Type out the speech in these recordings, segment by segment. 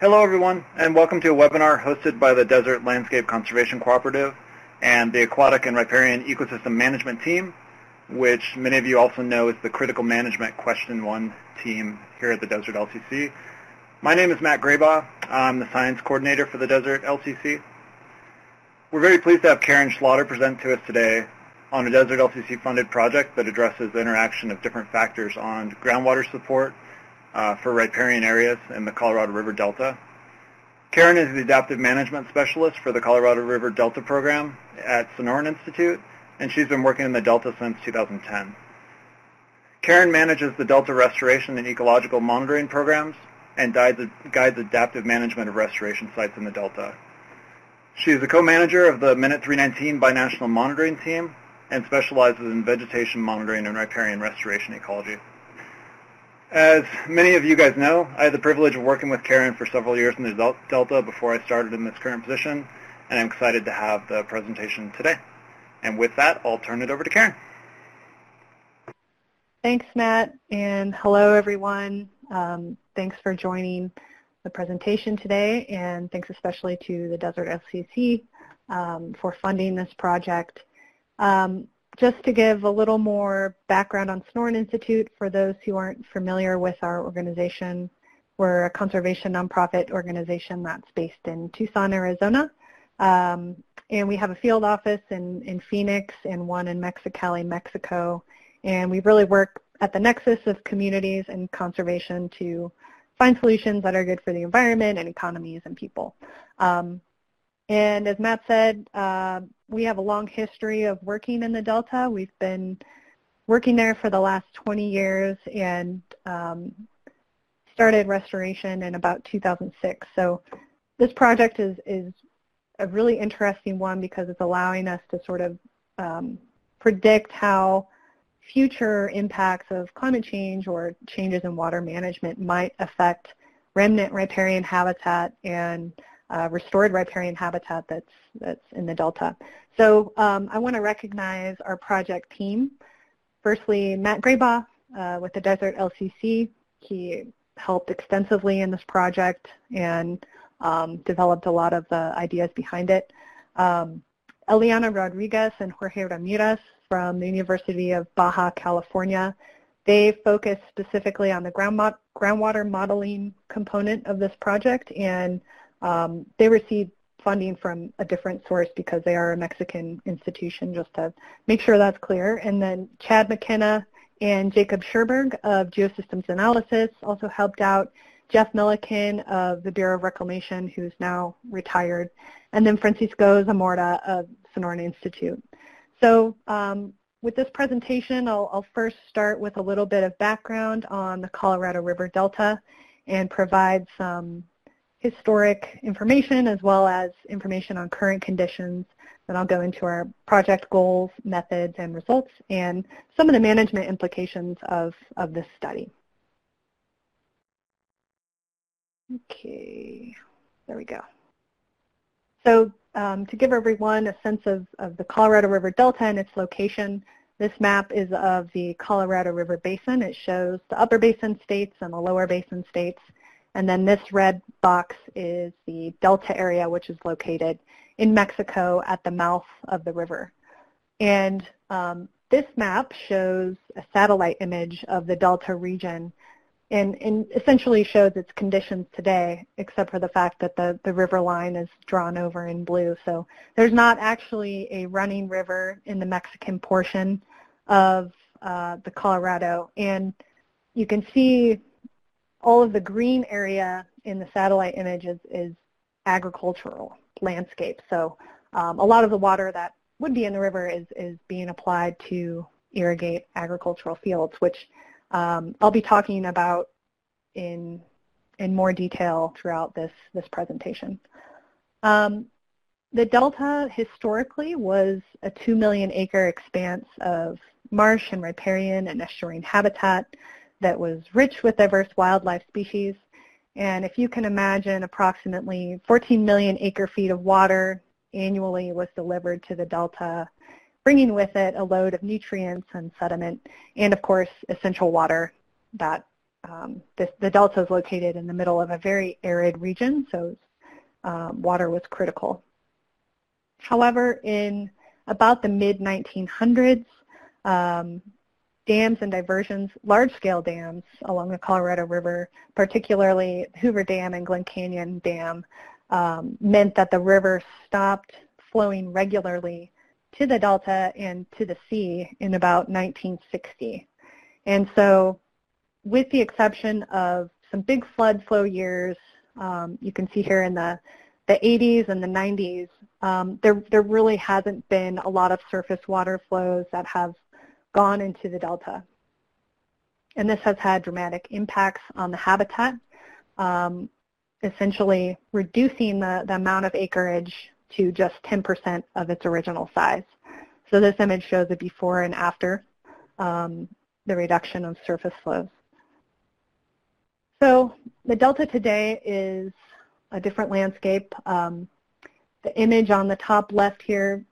Hello everyone and welcome to a webinar hosted by the Desert Landscape Conservation Cooperative and the Aquatic and Riparian Ecosystem Management Team, which many of you also know is the Critical Management Question 1 team here at the Desert LCC. My name is Matt Grabau. I'm the Science Coordinator for the Desert LCC. We're very pleased to have Karen Schlatter present to us today on a Desert LCC funded project that addresses the interaction of different factors on groundwater support uh, for riparian areas in the Colorado River Delta. Karen is the Adaptive Management Specialist for the Colorado River Delta Program at Sonoran Institute, and she's been working in the Delta since 2010. Karen manages the Delta Restoration and Ecological Monitoring Programs and guides, guides adaptive management of restoration sites in the Delta. She is the co-manager of the Minute 319 Binational Monitoring Team and specializes in vegetation monitoring and riparian restoration ecology. As many of you guys know, I had the privilege of working with Karen for several years in the Delta before I started in this current position, and I'm excited to have the presentation today. And with that, I'll turn it over to Karen. Thanks, Matt, and hello, everyone. Um, thanks for joining the presentation today, and thanks especially to the Desert LCC um, for funding this project. Um, just to give a little more background on Sonoran Institute for those who aren't familiar with our organization, we're a conservation nonprofit organization that's based in Tucson, Arizona. Um, and we have a field office in, in Phoenix and one in Mexicali, Mexico. And we really work at the nexus of communities and conservation to find solutions that are good for the environment and economies and people. Um, and as Matt said, uh, we have a long history of working in the Delta. We've been working there for the last 20 years and um, started restoration in about 2006. So this project is, is a really interesting one because it's allowing us to sort of um, predict how future impacts of climate change or changes in water management might affect remnant riparian habitat and uh, restored riparian habitat that's, that's in the Delta. So um, I want to recognize our project team. Firstly, Matt Grabau uh, with the Desert LCC. He helped extensively in this project and um, developed a lot of the ideas behind it. Um, Eliana Rodriguez and Jorge Ramirez from the University of Baja California. They focus specifically on the ground groundwater modeling component of this project and um, they receive funding from a different source because they are a Mexican institution, just to make sure that's clear. And then Chad McKenna and Jacob Scherberg of Geosystems Analysis also helped out. Jeff Milliken of the Bureau of Reclamation, who's now retired, and then Francisco Zamora of Sonoran Institute. So um, with this presentation, I'll, I'll first start with a little bit of background on the Colorado River Delta and provide some historic information as well as information on current conditions. Then I'll go into our project goals, methods, and results, and some of the management implications of, of this study. Okay, there we go. So um, to give everyone a sense of, of the Colorado River Delta and its location, this map is of the Colorado River Basin. It shows the upper basin states and the lower basin states. And then this red box is the delta area, which is located in Mexico at the mouth of the river. And um, this map shows a satellite image of the delta region and, and, essentially shows its conditions today, except for the fact that the, the river line is drawn over in blue. So there's not actually a running river in the Mexican portion of uh, the Colorado. And you can see all of the green area in the satellite image is, is agricultural landscape. So um, a lot of the water that would be in the river is, is being applied to irrigate agricultural fields, which um, I'll be talking about in, in more detail throughout this, this presentation. Um, the Delta historically was a 2 million acre expanse of marsh and riparian and estuarine habitat that was rich with diverse wildlife species. And if you can imagine, approximately 14 million acre feet of water annually was delivered to the delta, bringing with it a load of nutrients and sediment, and of course, essential water that um, the delta is located in the middle of a very arid region, so um, water was critical. However, in about the mid-1900s, um, dams and diversions, large-scale dams along the Colorado River, particularly Hoover Dam and Glen Canyon Dam, um, meant that the river stopped flowing regularly to the delta and to the sea in about 1960. And so with the exception of some big flood flow years, um, you can see here in the, the 80s and the 90s, um, there, there really hasn't been a lot of surface water flows that have gone into the delta. And this has had dramatic impacts on the habitat, um, essentially reducing the, the amount of acreage to just 10% of its original size. So this image shows a before and after um, the reduction of surface flows. So the delta today is a different landscape. Um, the image on the top left here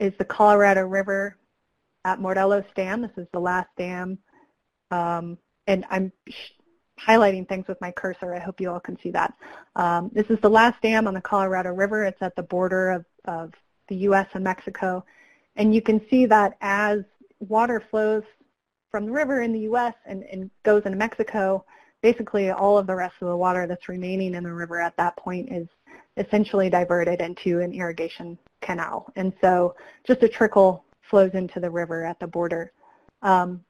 is the Colorado River at Morelos Dam. This is the last dam. Um, and I'm highlighting things with my cursor. I hope you all can see that. Um, this is the last dam on the Colorado River. It's at the border of, of the U.S. and Mexico. And you can see that as water flows from the river in the U.S. and, and goes into Mexico, basically all of the rest of the water that's remaining in the river at that point is essentially diverted into an irrigation canal. And so just a trickle flows into the river at the border. Um,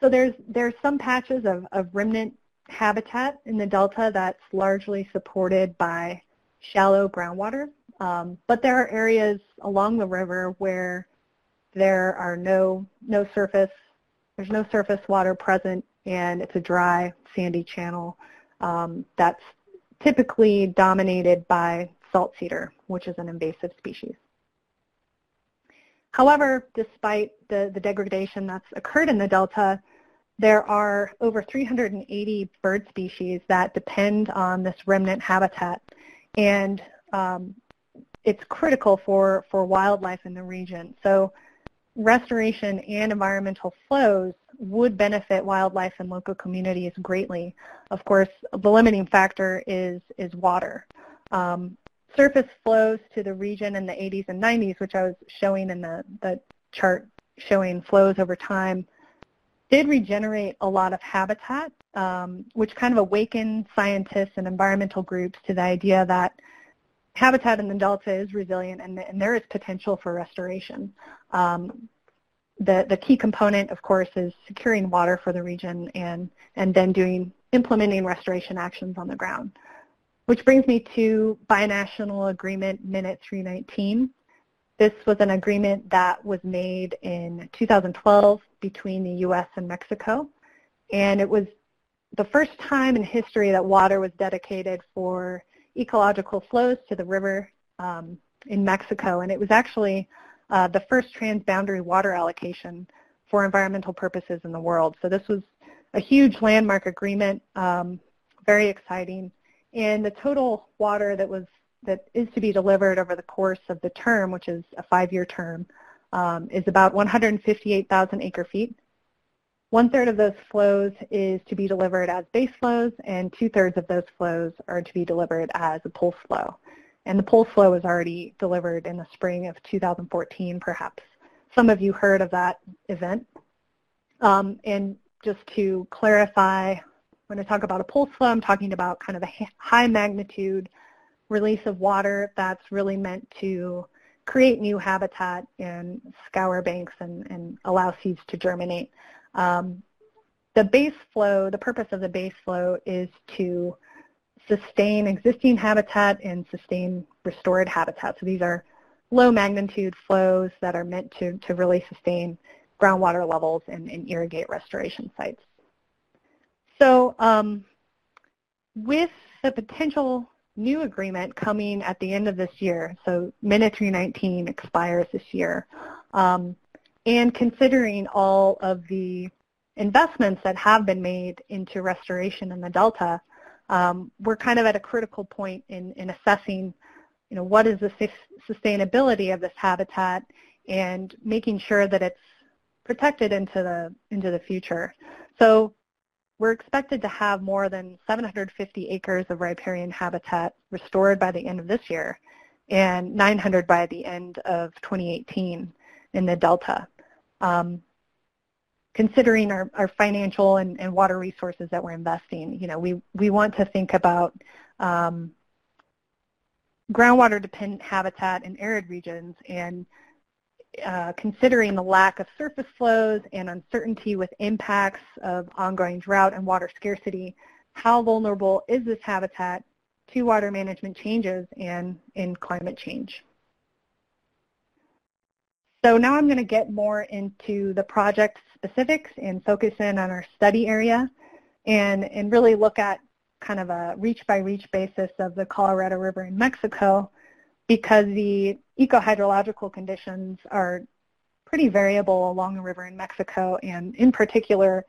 so there's, there's some patches of, of remnant habitat in the delta that's largely supported by shallow groundwater. Um, but there are areas along the river where there are no, no surface, there's no surface water present and it's a dry, sandy channel um, that's typically dominated by salt cedar, which is an invasive species. However, despite the, the degradation that's occurred in the delta, there are over 380 bird species that depend on this remnant habitat. And um, it's critical for, for wildlife in the region. So restoration and environmental flows would benefit wildlife and local communities greatly. Of course, the limiting factor is, is water. Um, surface flows to the region in the 80s and 90s, which I was showing in the, the chart showing flows over time, did regenerate a lot of habitat, um, which kind of awakened scientists and environmental groups to the idea that habitat in the delta is resilient and, and there is potential for restoration. Um, the, the key component, of course, is securing water for the region and, and then doing implementing restoration actions on the ground. Which brings me to Binational Agreement Minute 319. This was an agreement that was made in 2012 between the U.S. and Mexico, and it was the first time in history that water was dedicated for ecological flows to the river um, in Mexico, and it was actually uh, the first transboundary water allocation for environmental purposes in the world. So this was a huge landmark agreement, um, very exciting. And the total water that was that is to be delivered over the course of the term, which is a five-year term, um, is about 158,000 acre feet. One-third of those flows is to be delivered as base flows, and two-thirds of those flows are to be delivered as a pulse flow. And the pulse flow was already delivered in the spring of 2014, perhaps. Some of you heard of that event. Um, and just to clarify, when I talk about a pulse flow, I'm talking about kind of a high magnitude release of water that's really meant to create new habitat and scour banks and, and allow seeds to germinate. Um, the base flow, the purpose of the base flow is to sustain existing habitat and sustain restored habitat. So these are low magnitude flows that are meant to, to really sustain groundwater levels and, and irrigate restoration sites. So um, with the potential new agreement coming at the end of this year, so Minute 319 expires this year, um, and considering all of the investments that have been made into restoration in the Delta, um, we're kind of at a critical point in, in assessing, you know, what is the sustainability of this habitat and making sure that it's protected into the into the future. So we're expected to have more than 750 acres of riparian habitat restored by the end of this year and 900 by the end of 2018 in the Delta. Um, considering our, our financial and, and, water resources that we're investing, you know, we, we want to think about um, groundwater dependent habitat in arid regions and uh, considering the lack of surface flows and uncertainty with impacts of ongoing drought and water scarcity, how vulnerable is this habitat to water management changes and in climate change? So now I'm going to get more into the project specifics and focus in on our study area and, and really look at kind of a reach-by-reach basis of the Colorado River in Mexico because the ecohydrological conditions are pretty variable along the river in Mexico and in particular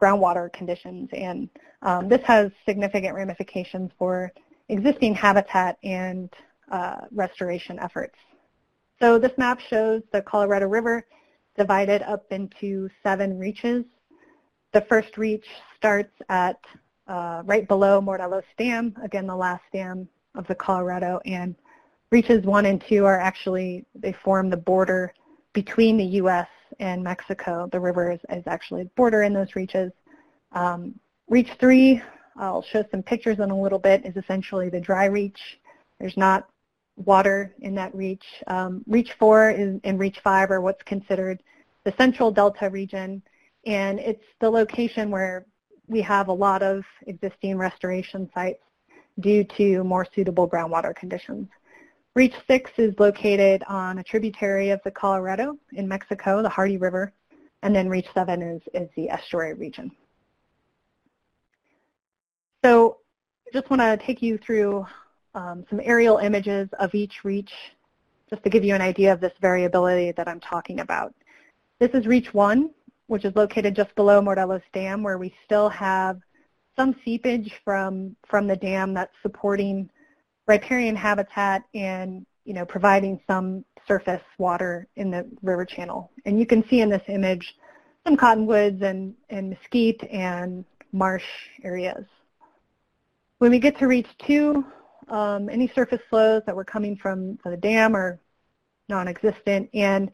groundwater conditions. And um, this has significant ramifications for existing habitat and uh, restoration efforts. So this map shows the Colorado River divided up into seven reaches. The first reach starts at uh, right below Morelos Dam, again the last dam of the Colorado, and reaches one and two are actually, they form the border between the U.S. and Mexico. The river is, is actually the border in those reaches. Um, reach three, I'll show some pictures in a little bit, is essentially the dry reach. There's not water in that reach. Um, reach 4 is, and Reach 5 are what's considered the central delta region, and it's the location where we have a lot of existing restoration sites due to more suitable groundwater conditions. Reach 6 is located on a tributary of the Colorado in Mexico, the Hardy River, and then Reach 7 is, is the estuary region. So I just want to take you through um, some aerial images of each reach just to give you an idea of this variability that I'm talking about. This is reach one, which is located just below Morelos Dam, where we still have some seepage from, from the dam that's supporting riparian habitat and you know, providing some surface water in the river channel. And you can see in this image some cottonwoods and, and mesquite and marsh areas. When we get to reach two, um, any surface flows that were coming from the dam are non-existent. And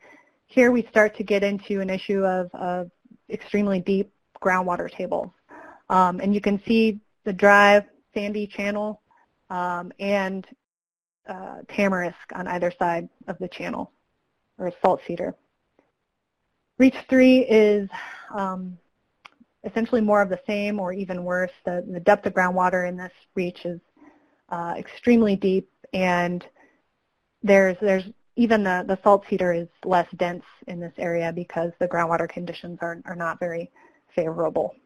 here we start to get into an issue of, of extremely deep groundwater tables. Um, and you can see the dry, sandy channel um, and uh, tamarisk on either side of the channel, or salt cedar. Reach 3 is um, essentially more of the same or even worse. The, the depth of groundwater in this reach is uh, extremely deep, and there's there's even the, the salt cedar is less dense in this area because the groundwater conditions are, are not very favorable.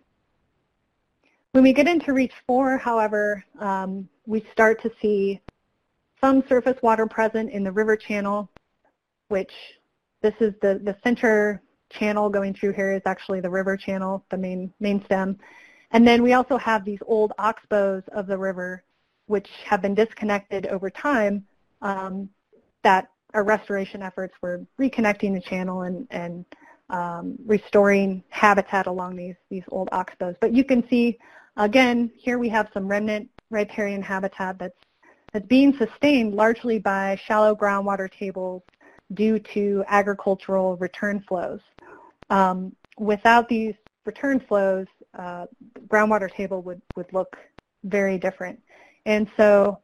When we get into reach four, however, um, we start to see some surface water present in the river channel, which this is the, the center channel going through here is actually the river channel, the main, main stem. And then we also have these old oxbows of the river which have been disconnected over time, um, that our restoration efforts were reconnecting the channel and, and um, restoring habitat along these, these old oxbows. But you can see, again, here we have some remnant riparian habitat that's, that's being sustained largely by shallow groundwater tables due to agricultural return flows. Um, without these return flows, uh, groundwater table would, would look very different. And so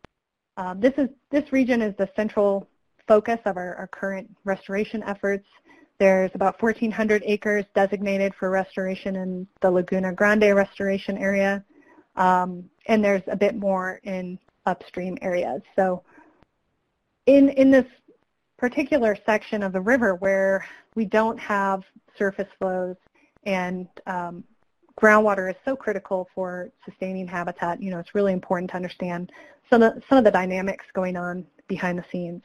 um, this is this region is the central focus of our, our current restoration efforts. There's about 1,400 acres designated for restoration in the Laguna Grande restoration area, um, and there's a bit more in upstream areas. So in, in this particular section of the river where we don't have surface flows and um, groundwater is so critical for sustaining habitat. You know, it's really important to understand some of, some of the dynamics going on behind the scenes.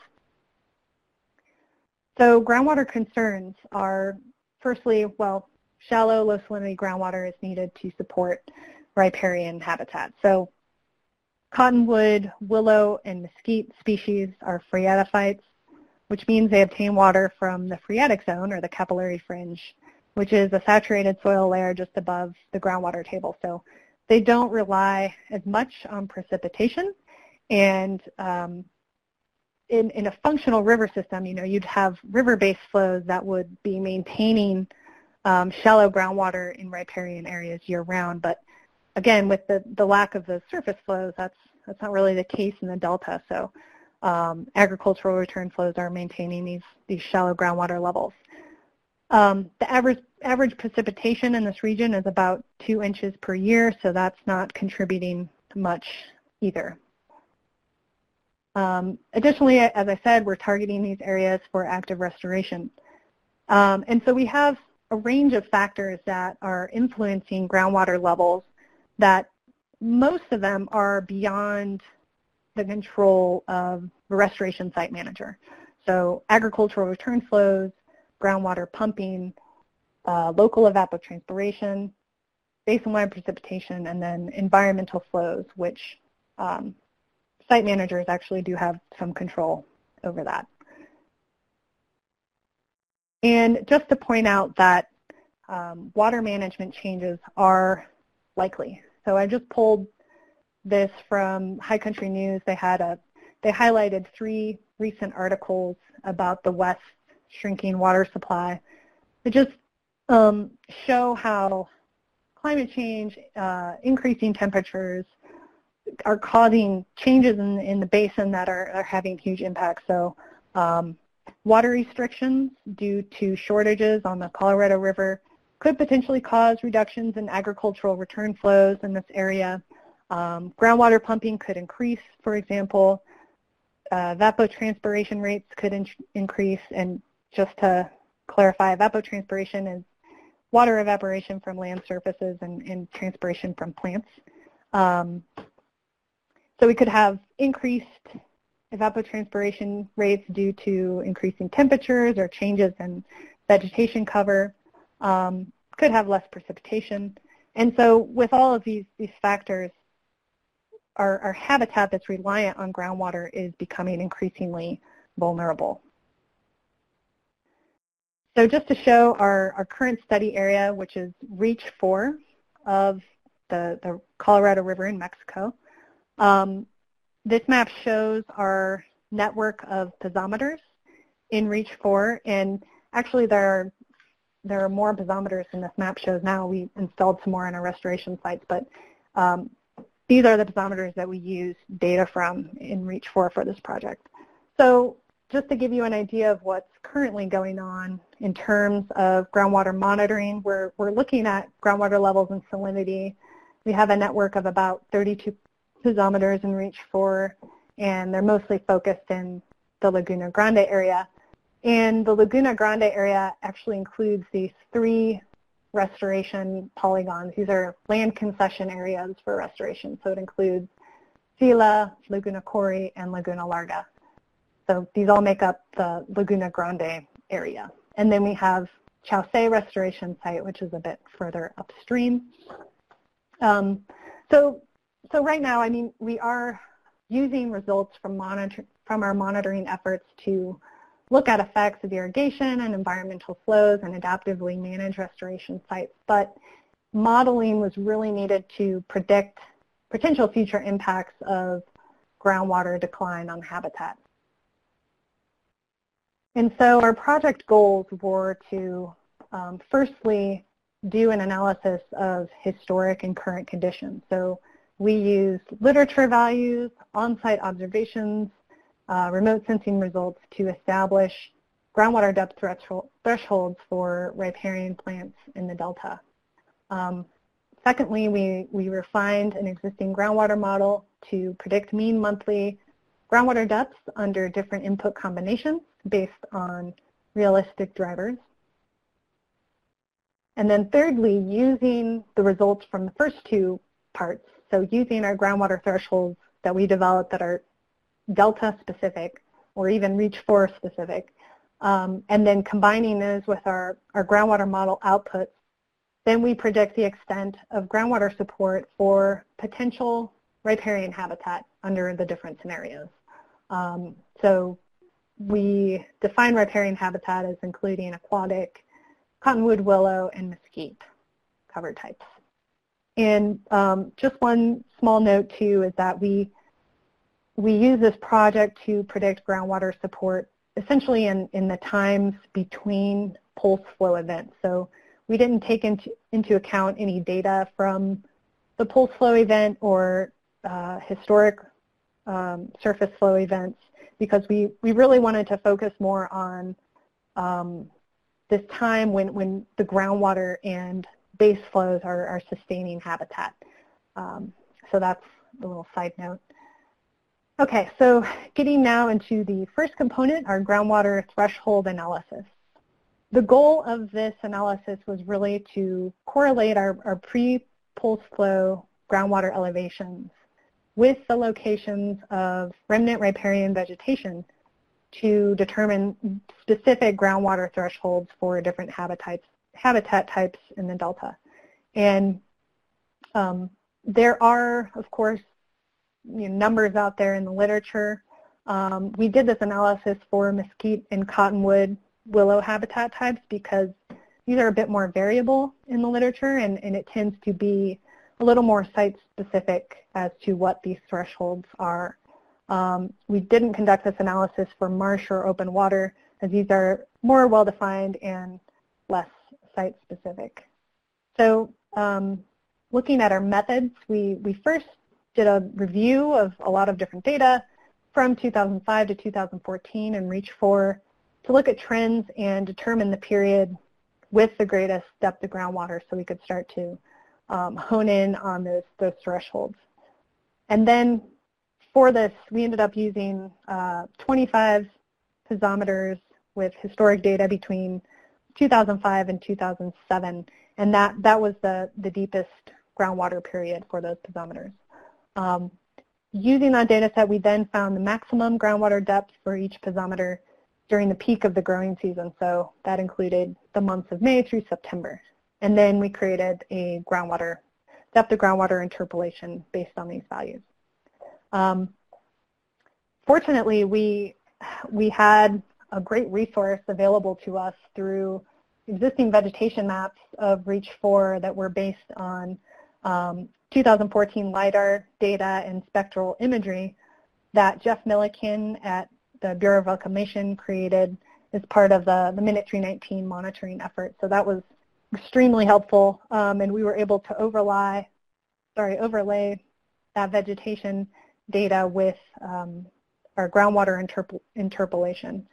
So groundwater concerns are, firstly, well, shallow, low salinity groundwater is needed to support riparian habitat. So cottonwood, willow, and mesquite species are phreatophytes, which means they obtain water from the phreatic zone or the capillary fringe which is a saturated soil layer just above the groundwater table. So they don't rely as much on precipitation. And um, in, in a functional river system, you know, you'd have river-based flows that would be maintaining um, shallow groundwater in riparian areas year-round. But again, with the, the lack of the surface flows, that's, that's not really the case in the delta. So um, agricultural return flows are maintaining these, these shallow groundwater levels. Um, the average, average precipitation in this region is about two inches per year, so that's not contributing much either. Um, additionally, as I said, we're targeting these areas for active restoration. Um, and so we have a range of factors that are influencing groundwater levels that most of them are beyond the control of the restoration site manager. So agricultural return flows, groundwater pumping, uh, local evapotranspiration, basin-wide precipitation, and then environmental flows, which um, site managers actually do have some control over that. And just to point out that um, water management changes are likely. So I just pulled this from High Country News. They had a, they highlighted three recent articles about the West shrinking water supply to just um, show how climate change, uh, increasing temperatures are causing changes in, in the basin that are, are having huge impacts. So um, water restrictions due to shortages on the Colorado River could potentially cause reductions in agricultural return flows in this area. Um, groundwater pumping could increase, for example. Uh, evapotranspiration rates could in increase. And just to clarify, evapotranspiration is water evaporation from land surfaces and, and transpiration from plants. Um, so we could have increased evapotranspiration rates due to increasing temperatures or changes in vegetation cover. Um, could have less precipitation. And so with all of these, these factors, our, our habitat that's reliant on groundwater is becoming increasingly vulnerable. So just to show our, our current study area, which is reach 4 of the, the Colorado River in Mexico, um, this map shows our network of piezometers in reach 4, and actually there are, there are more piezometers than this map shows now. We installed some more on our restoration sites, but um, these are the piezometers that we use data from in REACH 4 for this project. So just to give you an idea of what's currently going on in terms of groundwater monitoring, we're, we're looking at groundwater levels and salinity. We have a network of about 32 piezometers in REACH 4, and they're mostly focused in the Laguna Grande area. And the Laguna Grande area actually includes these three restoration polygons. These are land concession areas for restoration. So it includes Sila, Laguna Cori, and Laguna Larga. So these all make up the Laguna Grande area. And then we have Chausse Restoration Site, which is a bit further upstream. Um, so, so right now, I mean, we are using results from, monitor, from our monitoring efforts to look at effects of irrigation and environmental flows and adaptively manage restoration sites. But modeling was really needed to predict potential future impacts of groundwater decline on habitat. And so our project goals were to um, firstly do an analysis of historic and current conditions. So we used literature values, on-site observations, uh, remote sensing results to establish groundwater depth thresholds for riparian plants in the delta. Um, secondly, we, we refined an existing groundwater model to predict mean monthly groundwater depths under different input combinations based on realistic drivers. And then thirdly, using the results from the first two parts, so using our groundwater thresholds that we developed that are delta specific or even reach 4 specific, um, and then combining those with our, our groundwater model outputs, then we predict the extent of groundwater support for potential riparian habitat under the different scenarios. Um, so we define riparian habitat as including aquatic, cottonwood, willow, and mesquite cover types. And um, just one small note too is that we we use this project to predict groundwater support essentially in, in the times between pulse flow events. So we didn't take into, into account any data from the pulse flow event or uh, historic um, surface flow events because we, we really wanted to focus more on um, this time when, when the groundwater and base flows are, are sustaining habitat. Um, so that's a little side note. Okay, so getting now into the first component, our groundwater threshold analysis. The goal of this analysis was really to correlate our, our pre-pulse flow groundwater elevations with the locations of remnant riparian vegetation to determine specific groundwater thresholds for different habitats, habitat types in the delta. And um, there are, of course, you know, numbers out there in the literature. Um, we did this analysis for mesquite and cottonwood willow habitat types because these are a bit more variable in the literature and, and it tends to be a little more site specific as to what these thresholds are. Um, we didn't conduct this analysis for marsh or open water as these are more well defined and less site specific. So um, looking at our methods, we, we first did a review of a lot of different data from 2005 to 2014 and reach for to look at trends and determine the period with the greatest depth of groundwater so we could start to um, hone in on those, those thresholds. And then for this, we ended up using uh, 25 piezometers with historic data between 2005 and 2007, and that, that was the, the deepest groundwater period for those piezometers. Um, using that data set, we then found the maximum groundwater depth for each piezometer during the peak of the growing season. So that included the months of May through September. And then we created a groundwater, depth of groundwater interpolation based on these values. Um, fortunately, we, we had a great resource available to us through existing vegetation maps of REACH 4 that were based on um, 2014 LIDAR data and spectral imagery that Jeff Milliken at the Bureau of Reclamation created as part of the, the Minute 319 monitoring effort. So that was extremely helpful, um, and we were able to overlay, sorry, overlay that vegetation data with um, our groundwater interpol interpolation.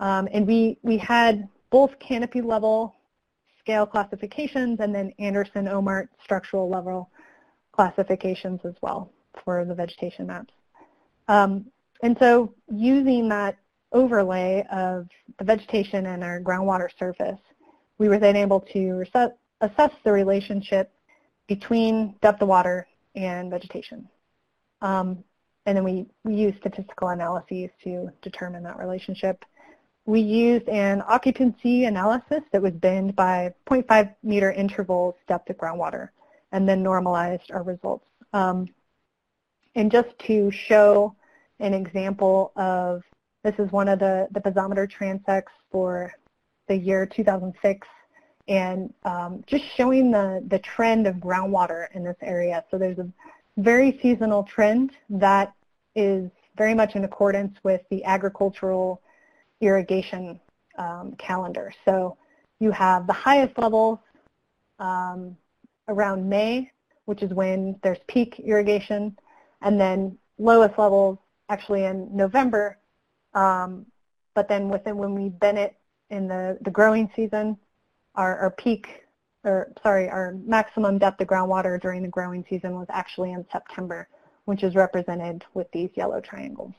Um, and we, we had both canopy level scale classifications and then Anderson-Ohmart structural level classifications as well for the vegetation maps. Um, and so using that overlay of the vegetation and our groundwater surface, we were then able to assess the relationship between depth of water and vegetation. Um, and then we, we used statistical analyses to determine that relationship. We used an occupancy analysis that was binned by 0.5 meter intervals depth of groundwater and then normalized our results. Um, and just to show an example of, this is one of the, the piezometer transects for the year 2006, and um, just showing the, the trend of groundwater in this area. So there's a very seasonal trend that is very much in accordance with the agricultural irrigation um, calendar. So you have the highest levels um, around May, which is when there's peak irrigation, and then lowest levels actually in November. Um, but then within when we it in the, the growing season, our, our peak, or sorry, our maximum depth of groundwater during the growing season was actually in September, which is represented with these yellow triangles.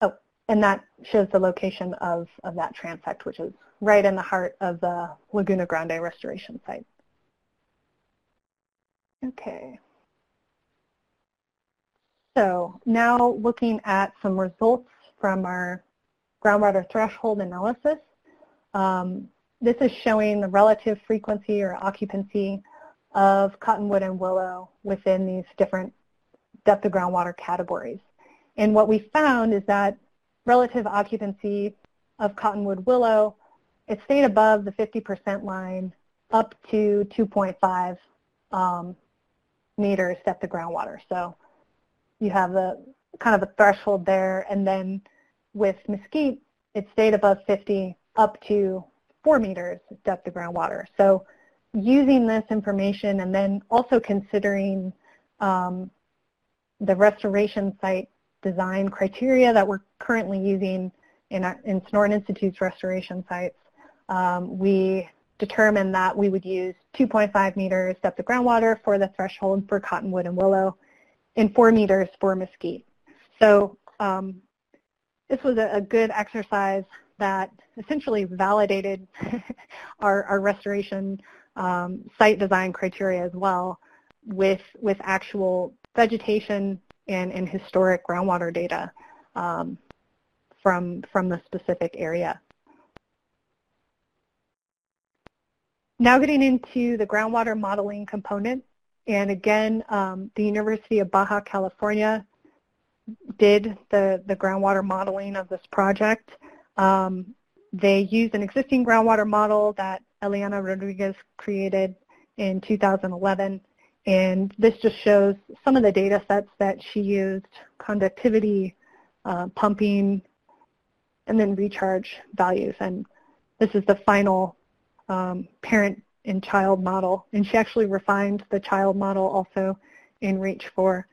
Oh, and that shows the location of, of that transect, which is right in the heart of the Laguna Grande restoration site. Okay. So now looking at some results from our groundwater threshold analysis. Um, this is showing the relative frequency or occupancy of cottonwood and willow within these different depth of groundwater categories. And what we found is that relative occupancy of Cottonwood Willow, it stayed above the 50% line up to 2.5 um, meters depth of groundwater. So you have the kind of a threshold there. And then with Mesquite, it stayed above 50 up to 4 meters depth of groundwater. So using this information and then also considering um, the restoration site design criteria that we're currently using in, our, in Sonoran Institute's restoration sites, um, we determined that we would use 2.5 meters depth of groundwater for the threshold for cottonwood and willow and 4 meters for mesquite. So um, this was a, a, good exercise that essentially validated our, our restoration um, site design criteria as well with, with actual vegetation and, and historic groundwater data um, from, from the specific area. Now getting into the groundwater modeling component, and again, um, the University of Baja California did the, the groundwater modeling of this project. Um, they used an existing groundwater model that Eliana Rodriguez created in 2011. And this just shows some of the data sets that she used, conductivity, uh, pumping, and then recharge values. And this is the final um, parent and child model. And she actually refined the child model also in REACH 4.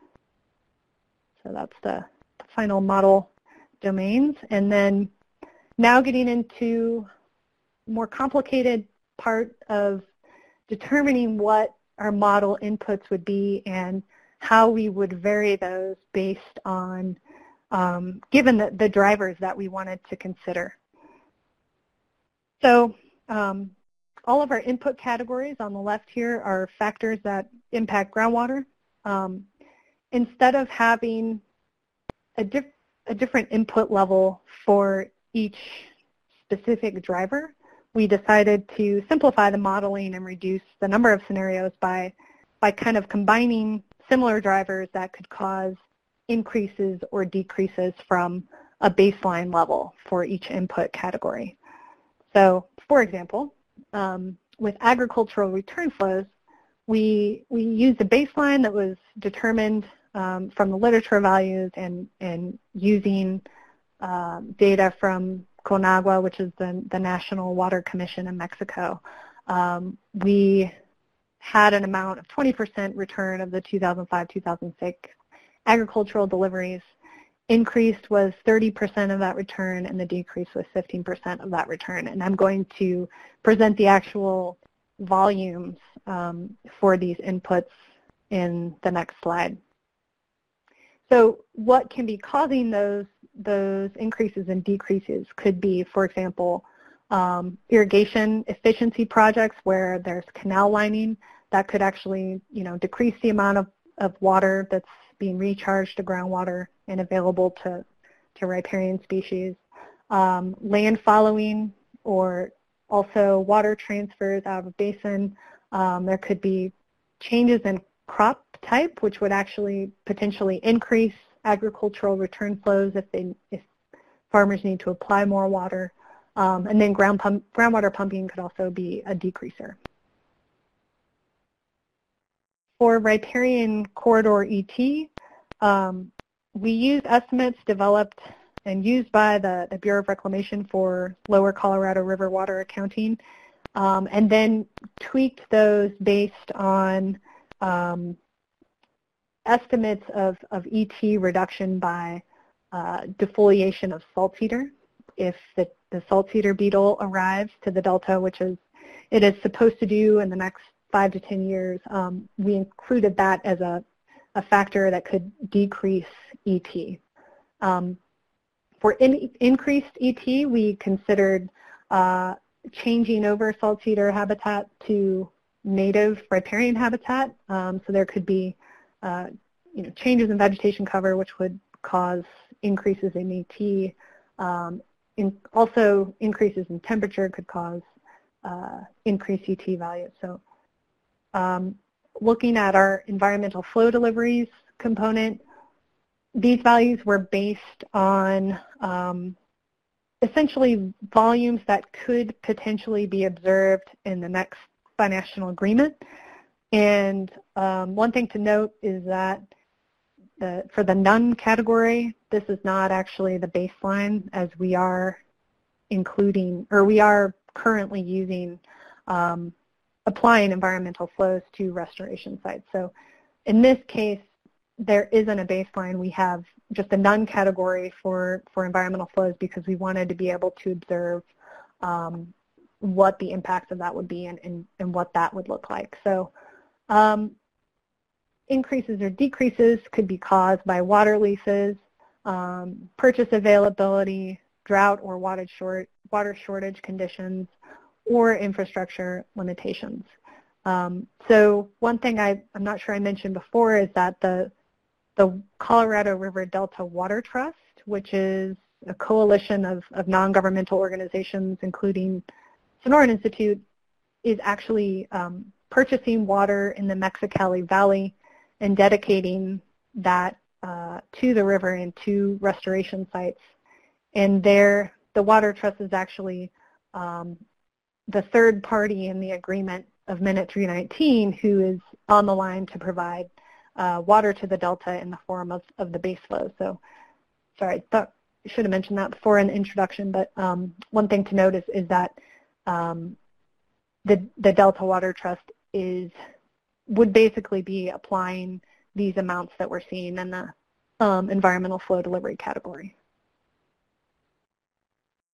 So that's the final model domains. And then now getting into more complicated part of determining what our model inputs would be and how we would vary those based on um, given the, the, drivers that we wanted to consider. So um, all of our input categories on the left here are factors that impact groundwater. Um, instead of having a, dif a different input level for each specific driver, we decided to simplify the modeling and reduce the number of scenarios by, by kind of combining similar drivers that could cause increases or decreases from a baseline level for each input category. So, for example, um, with agricultural return flows, we, we used a baseline that was determined um, from the literature values and, and using um, data from CONAGUA, which is the, the National Water Commission in Mexico. Um, we had an amount of 20% return of the 2005-2006 agricultural deliveries. Increased was 30% of that return and the decrease was 15% of that return. And I'm going to present the actual volumes um, for these inputs in the next slide. So what can be causing those, those increases and decreases could be, for example, um, irrigation efficiency projects where there's canal lining that could actually you know, decrease the amount of, of water that's being recharged to groundwater and available to, to riparian species. Um, land fallowing or also water transfers out of a basin. Um, there could be changes in crop type, which would actually potentially increase agricultural return flows if, they, if farmers need to apply more water. Um, and then ground pump, groundwater pumping could also be a decreaser. For riparian corridor ET, um, we use estimates developed and used by the, the Bureau of Reclamation for lower Colorado River water accounting, um, and then tweaked those based on um, estimates of, of ET reduction by uh, defoliation of salt cedar. If the, the salt cedar beetle arrives to the delta, which is it is supposed to do in the next five to 10 years, um, we included that as a, a factor that could decrease ET. Um, for in, increased ET, we considered uh, changing over salt cedar habitat to native riparian habitat. Um, so there could be uh, you know, changes in vegetation cover which would cause increases in ET. Um, in also increases in temperature could cause uh, increased ET values. So um, looking at our environmental flow deliveries component, these values were based on um, essentially volumes that could potentially be observed in the next binational agreement. And um, one thing to note is that the, for the none category, this is not actually the baseline as we are including, or we are currently using, um, applying environmental flows to restoration sites. So in this case, there isn't a baseline. We have just a none category for, for environmental flows because we wanted to be able to observe um, what the impacts of that would be and, and, and what that would look like. So um, increases or decreases could be caused by water leases, um, purchase availability, drought or water, short, water shortage conditions, or infrastructure limitations. Um, so one thing I, am not sure I mentioned before is that the, the Colorado River Delta Water Trust, which is a coalition of, of non-governmental organizations, including Sonoran Institute, is actually um, purchasing water in the Mexicali Valley and dedicating that uh, to the river and to restoration sites. And there, the Water Trust is actually um, the third party in the agreement of Minute 319 who is on the line to provide uh, water to the delta in the form of, of the base flow. So, sorry, I should have mentioned that before in the introduction, but um, one thing to note is, is that um, the, the Delta Water Trust is would basically be applying these amounts that we're seeing in the um, environmental flow delivery category.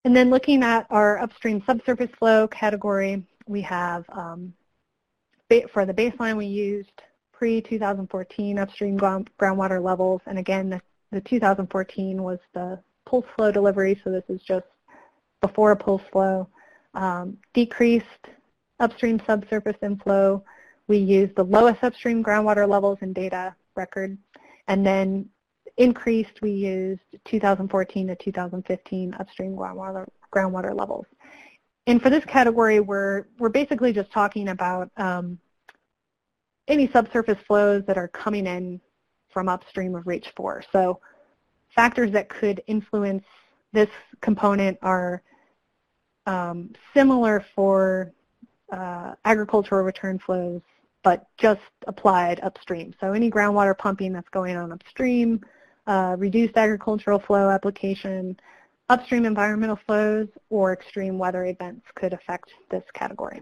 And then looking at our upstream subsurface flow category, we have, um, for the baseline we used pre-2014 upstream groundwater levels, and again, the, the 2014 was the pulse flow delivery, so this is just before a pulse flow. Um, decreased upstream subsurface inflow, we use the lowest upstream groundwater levels in data record, and then increased, we used 2014 to 2015 upstream groundwater, groundwater levels. And for this category, we're, we're basically just talking about um, any subsurface flows that are coming in from upstream of Reach 4. So factors that could influence this component are um, similar for uh, agricultural return flows, but just applied upstream. So any groundwater pumping that's going on upstream, uh, reduced agricultural flow application, upstream environmental flows, or extreme weather events could affect this category.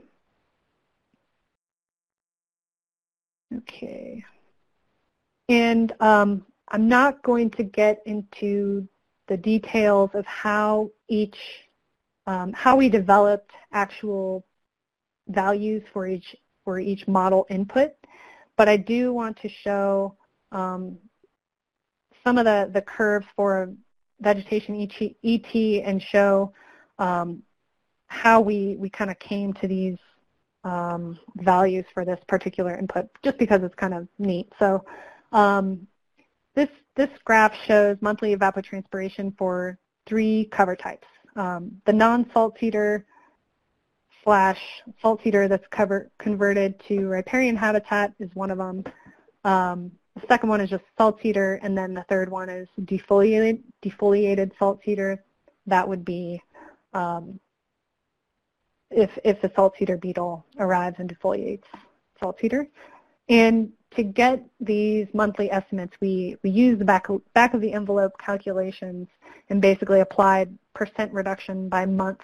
Okay. And um, I'm not going to get into the details of how each, um, how we developed actual values for each for each model input, but I do want to show um, some of the, the curves for vegetation ET, and show um, how we, we kind of came to these um, values for this particular input, just because it's kind of neat. So um, this, this graph shows monthly evapotranspiration for three cover types. Um, the non-salt cedar slash salt cedar that's cover, converted to riparian habitat is one of them. The second one is just salt cedar, and then the third one is defoliated, defoliated salt cedar. That would be um, if, if the salt cedar beetle arrives and defoliates salt cedar. And to get these monthly estimates, we, we use the back, back of the envelope calculations and basically applied percent reduction by month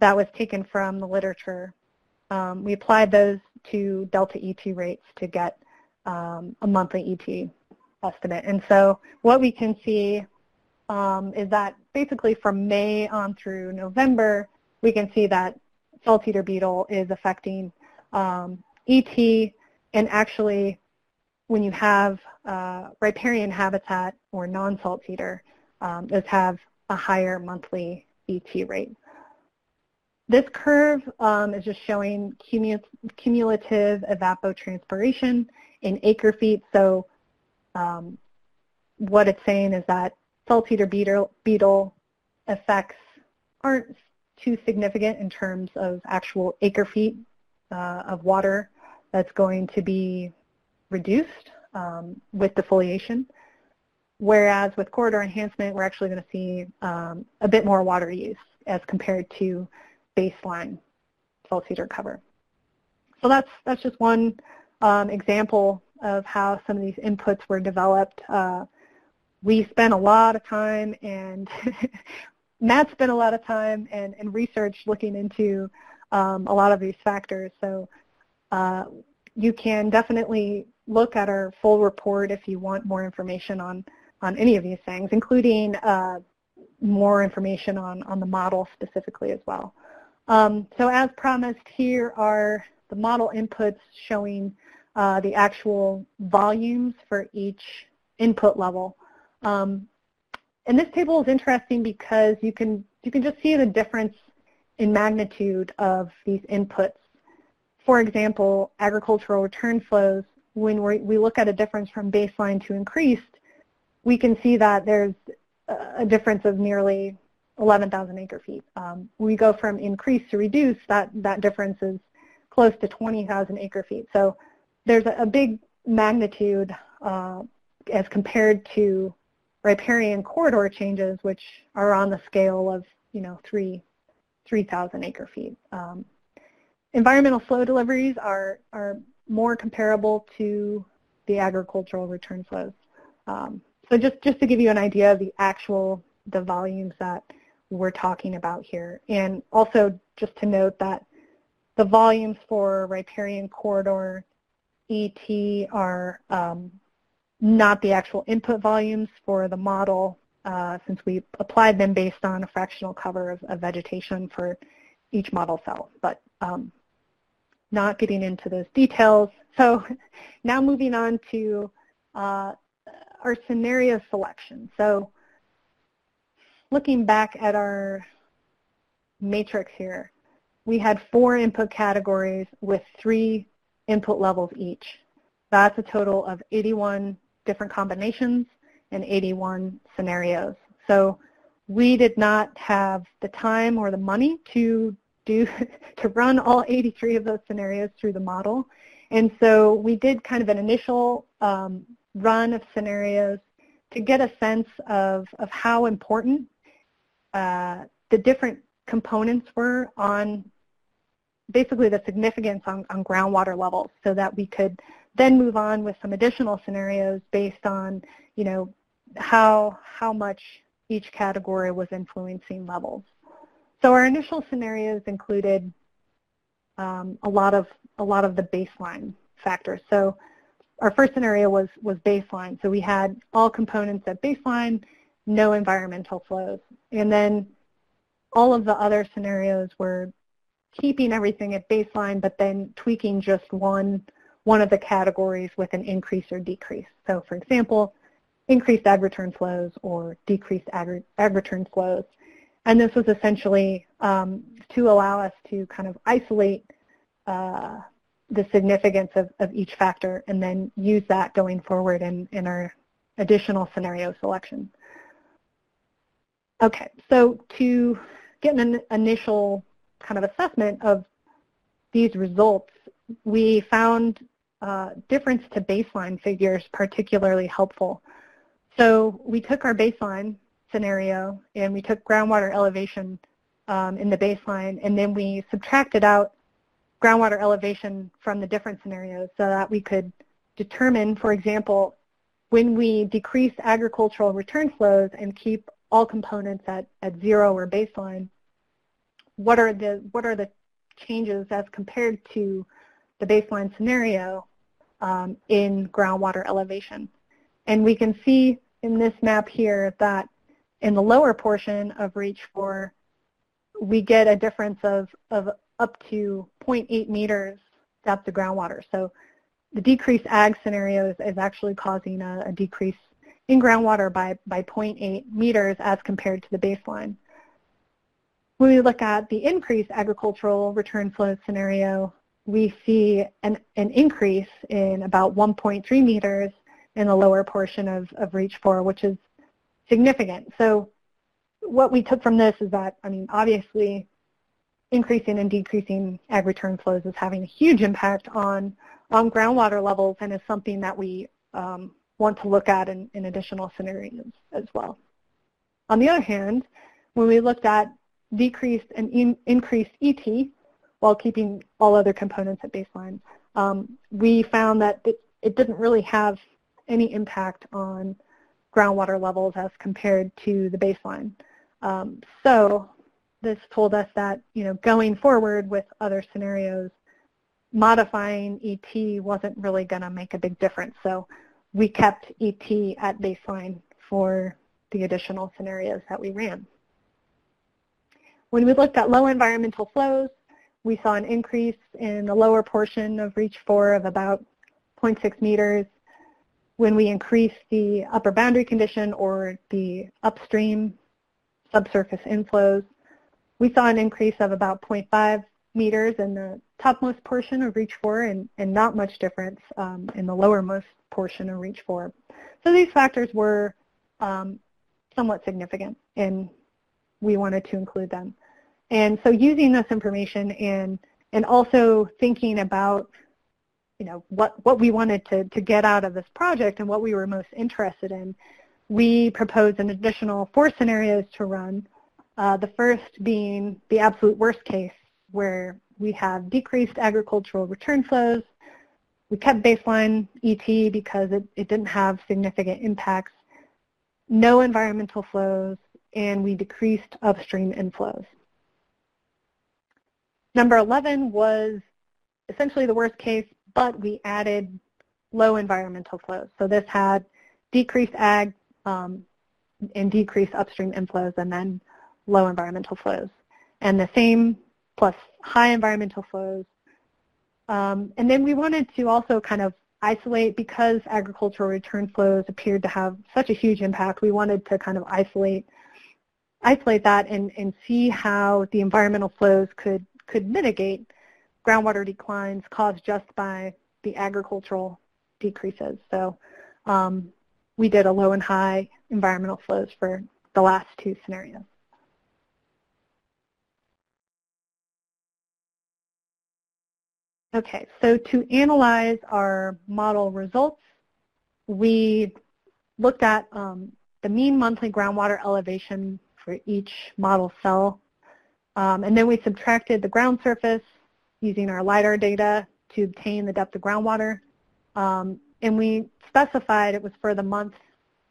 that was taken from the literature. Um, we applied those to delta ET rates to get um, a monthly ET estimate. And so what we can see um, is that basically from May on through November, we can see that salt cedar beetle is affecting um, ET and actually when you have uh, riparian habitat or non-salt cedar, um, those have a higher monthly ET rate. This curve um, is just showing cumulative evapotranspiration in acre feet. So um, what it's saying is that salt cedar beetle, beetle effects aren't too significant in terms of actual acre feet uh, of water that's going to be reduced um, with defoliation. whereas with corridor enhancement, we're actually going to see um, a bit more water use as compared to baseline salt cedar cover. So that's, that's just one um, example of how some of these inputs were developed. Uh, we spent a lot of time and Matt spent a lot of time and, and research looking into um, a lot of these factors. So uh, you can definitely look at our full report if you want more information on, on any of these things, including uh, more information on, on the model specifically as well. Um, so as promised, here are the model inputs showing uh, the actual volumes for each input level. Um, and this table is interesting because you can, you can just see the difference in magnitude of these inputs. For example, agricultural return flows, when we look at a difference from baseline to increased, we can see that there's a difference of nearly 11,000 acre feet. Um, we go from increased to reduced, that, that difference is close to 20,000 acre feet. So there's a, a big magnitude uh, as compared to riparian corridor changes, which are on the scale of, you know, three, 3,000 acre feet. Um, environmental flow deliveries are, are more comparable to the agricultural return flows. Um, so just, just to give you an idea of the actual, the volumes that we're talking about here. And also just to note that the volumes for riparian corridor ET are um, not the actual input volumes for the model uh, since we applied them based on a fractional cover of, of vegetation for each model cell, but um, not getting into those details. So now moving on to uh, our scenario selection. So looking back at our matrix here, we had four input categories with three input levels each. That's a total of 81 different combinations and 81 scenarios. So we did not have the time or the money to do to run all 83 of those scenarios through the model. And so we did kind of an initial um, run of scenarios to get a sense of, of how important uh, the different components were on basically the significance on, on groundwater levels so that we could then move on with some additional scenarios based on, you know, how, how much each category was influencing levels. So our initial scenarios included um, a lot of a lot of the baseline factors. So our first scenario was was baseline. So we had all components at baseline, no environmental flows, and then all of the other scenarios were keeping everything at baseline, but then tweaking just one one of the categories with an increase or decrease. So for example, increased ag return flows or decreased ag, ag return flows. And this was essentially um, to allow us to kind of isolate uh, the significance of, of each factor and then use that going forward in, in our additional scenario selection. Okay, so to get an initial kind of assessment of these results, we found uh, difference to baseline figures particularly helpful. So we took our baseline scenario and we took groundwater elevation um, in the baseline and then we subtracted out groundwater elevation from the different scenarios so that we could determine, for example, when we decrease agricultural return flows and keep all components at, at zero or baseline, what are the what are the changes as compared to the baseline scenario um, in groundwater elevation. And we can see in this map here that in the lower portion of REACH 4, we get a difference of, of up to 0.8 meters depth of groundwater. So the decreased ag scenario is, is actually causing a, a, decrease in groundwater by, by 0.8 meters as compared to the baseline. When we look at the increased agricultural return flow scenario, we see an, an increase in about 1.3 meters in the lower portion of, of REACH 4, which is significant. So what we took from this is that, I mean, obviously increasing and decreasing ag return flows is having a huge impact on, on groundwater levels and is something that we um, want to look at in, in additional scenarios as well. On the other hand, when we looked at decreased and in, increased ET while keeping all other components at baseline, um, we found that it, it didn't really have any impact on groundwater levels as compared to the baseline. Um, so this told us that, you know, going forward with other scenarios, modifying ET wasn't really going to make a big difference. So we kept ET at baseline for the additional scenarios that we ran. When we looked at low environmental flows, we saw an increase in the lower portion of reach 4 of about 0.6 meters. When we increased the upper boundary condition or the upstream subsurface inflows, we saw an increase of about 0.5 meters in the topmost portion of reach 4 and, and not much difference um, in the lowermost portion of reach 4. So these factors were um, somewhat significant and we wanted to include them. And so using this information and, and also thinking about you know, what, what we wanted to, to get out of this project and what we were most interested in, we proposed an additional four scenarios to run. Uh, the first being the absolute worst case, where we have decreased agricultural return flows. We kept baseline ET because it, it didn't have significant impacts, no environmental flows, and we decreased upstream inflows. Number 11 was essentially the worst case, but we added low environmental flows. So this had decreased ag um, and decreased upstream inflows and then low environmental flows. And the same plus high environmental flows. Um, and then we wanted to also kind of isolate because agricultural return flows appeared to have such a huge impact, we wanted to kind of isolate isolate that and, and see how the environmental flows could, could mitigate groundwater declines caused just by the agricultural decreases. So um, we did a low and high environmental flows for the last two scenarios. Okay, so to analyze our model results, we looked at um, the mean monthly groundwater elevation for each model cell, um, and then we subtracted the ground surface using our LIDAR data to obtain the depth of groundwater, um, and we specified it was for the month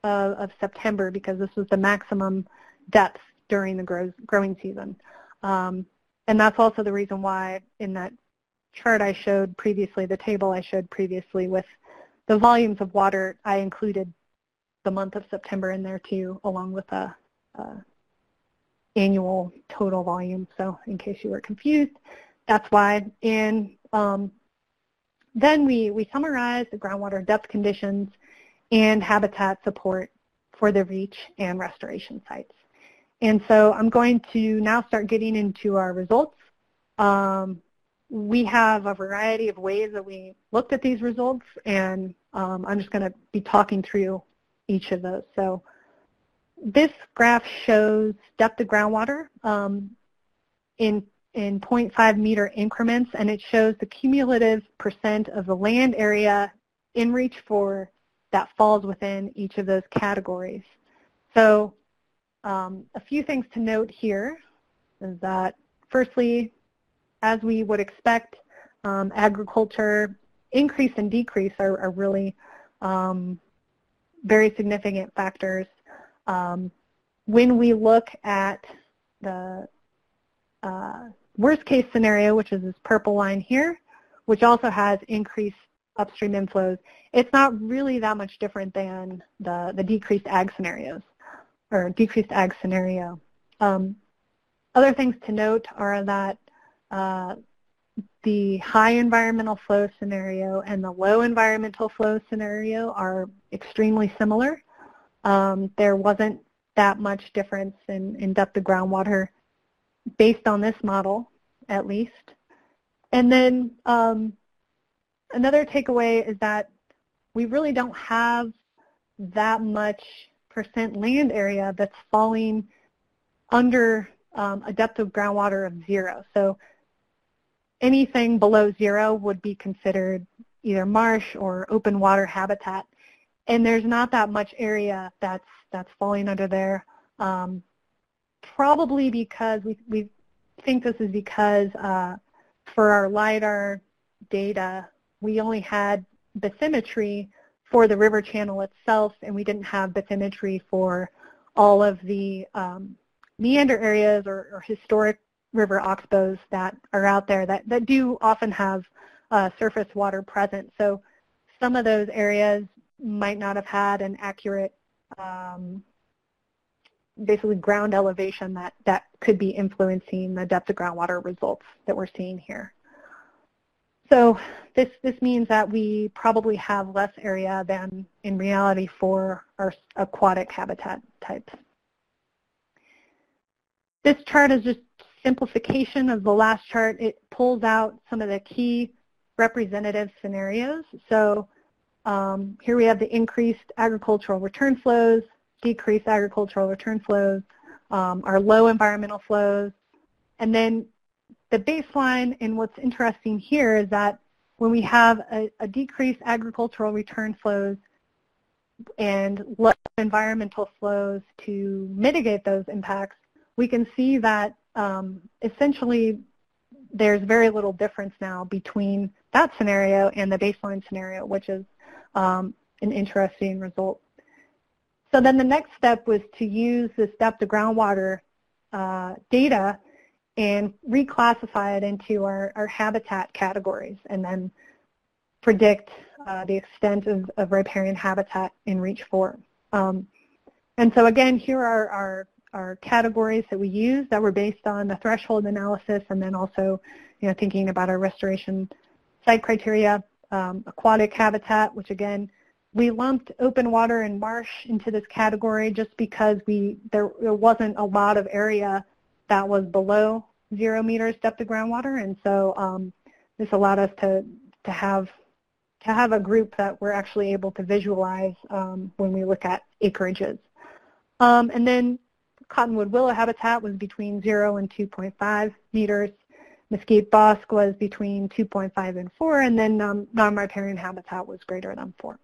of, of, September because this was the maximum depth during the grow, growing season. Um, and that's also the reason why in that chart I showed previously, the table I showed previously with the volumes of water, I included the month of September in there too, along with a, a annual total volume. So in case you were confused, that's why. And um, then we, we summarize the groundwater depth conditions and habitat support for the reach and restoration sites. And so I'm going to now start getting into our results. Um, we have a variety of ways that we looked at these results, and um, I'm just going to be talking through each of those. So this graph shows depth of groundwater um, in, in 0.5 meter increments, and it shows the cumulative percent of the land area in reach 4 that falls within each of those categories. So um, a few things to note here is that firstly, as we would expect, um, agriculture increase and decrease are, are really um, very significant factors. Um, when we look at the uh, worst case scenario, which is this purple line here, which also has increased upstream inflows, it's not really that much different than the, the decreased ag scenarios or decreased ag scenario. Um, other things to note are that uh, the high environmental flow scenario and the low environmental flow scenario are extremely similar. Um, there wasn't that much difference in, in depth of groundwater based on this model, at least. And then um, another takeaway is that we really don't have that much percent land area that's falling under um, a depth of groundwater of zero. So anything below zero would be considered either marsh or open water habitat. And there's not that much area that's that's falling under there. Um, probably because we we think this is because uh, for our lidar data we only had bathymetry for the river channel itself, and we didn't have bathymetry for all of the um, meander areas or, or, historic river oxbows that are out there that, that do often have uh, surface water present. So some of those areas might not have had an accurate um, basically ground elevation that, that could be influencing the depth of groundwater results that we're seeing here. So this, this means that we probably have less area than in reality for our aquatic habitat types. This chart is just simplification of the last chart. It pulls out some of the key representative scenarios. So um, here we have the increased agricultural return flows, decreased agricultural return flows, um, our low environmental flows, and then the baseline and what's interesting here is that when we have a, a decreased agricultural return flows and low environmental flows to mitigate those impacts, we can see that um, essentially there's very little difference now between that scenario and the baseline scenario, which is um, an interesting result. So then the next step was to use this depth of groundwater uh, data and reclassify it into our, our habitat categories and then predict uh, the extent of, of riparian habitat in REACH 4. Um, and so again, here are our, our categories that we use that were based on the threshold analysis and then also you know, thinking about our restoration site criteria, um, aquatic habitat, which again, we lumped open water and marsh into this category just because we there, there wasn't a lot of area that was below zero meters depth of groundwater, and so um, this allowed us to to have to have a group that we're actually able to visualize um, when we look at acreages. Um, and then cottonwood willow habitat was between 0 and 2.5 meters. Mesquite bosque was between 2.5 and 4, and then um, non-riparian habitat was greater than 4.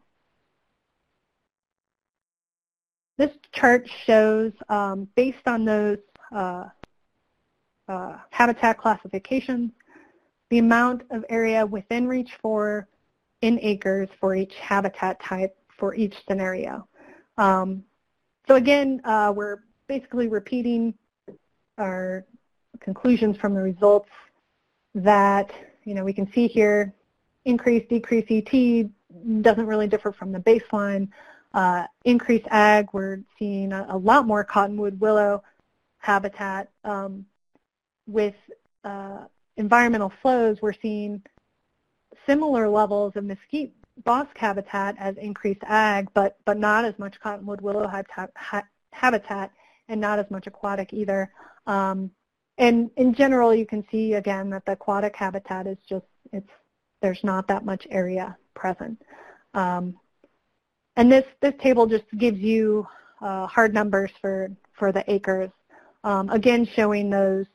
This chart shows, um, based on those uh, uh, habitat classifications, the amount of area within reach 4 in acres for each habitat type for each scenario. Um, so again, uh, we're basically repeating our conclusions from the results that, you know, we can see here increase, decrease ET doesn't really differ from the baseline. Uh, increased ag, we're seeing a, a, lot more cottonwood willow habitat. Um, with uh, environmental flows, we're seeing similar levels of mesquite bosque habitat as increased ag, but, but not as much cottonwood willow habitat, ha habitat and not as much aquatic either. Um, and in general, you can see again that the aquatic habitat is just, it's, there's not that much area present. Um, and this, this table just gives you uh, hard numbers for, for the acres. Um, again, showing those